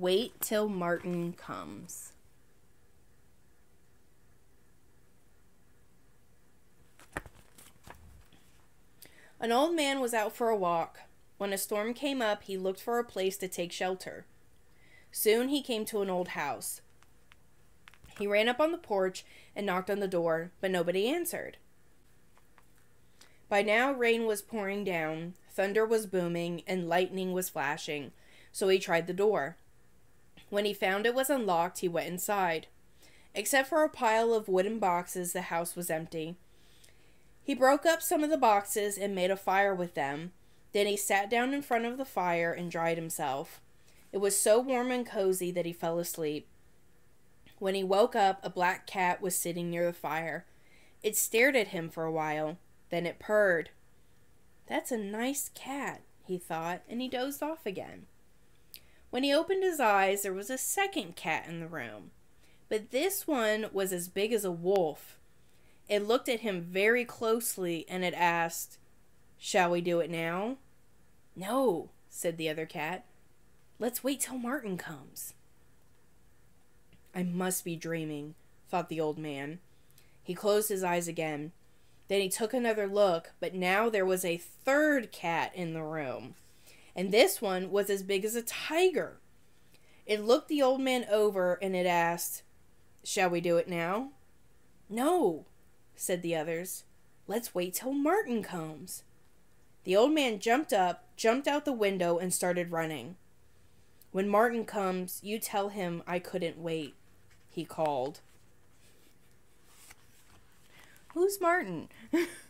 Wait till Martin comes. An old man was out for a walk. When a storm came up, he looked for a place to take shelter. Soon he came to an old house. He ran up on the porch and knocked on the door, but nobody answered. By now, rain was pouring down, thunder was booming, and lightning was flashing, so he tried the door. When he found it was unlocked, he went inside. Except for a pile of wooden boxes, the house was empty. He broke up some of the boxes and made a fire with them. Then he sat down in front of the fire and dried himself. It was so warm and cozy that he fell asleep. When he woke up, a black cat was sitting near the fire. It stared at him for a while. Then it purred. That's a nice cat, he thought, and he dozed off again. When he opened his eyes, there was a second cat in the room. But this one was as big as a wolf. It looked at him very closely and it asked, Shall we do it now? No, said the other cat. Let's wait till Martin comes. I must be dreaming, thought the old man. He closed his eyes again. Then he took another look, but now there was a third cat in the room. And this one was as big as a tiger. It looked the old man over and it asked, Shall we do it now? No, said the others. Let's wait till Martin comes. The old man jumped up, jumped out the window, and started running. When Martin comes, you tell him I couldn't wait, he called. Who's Martin?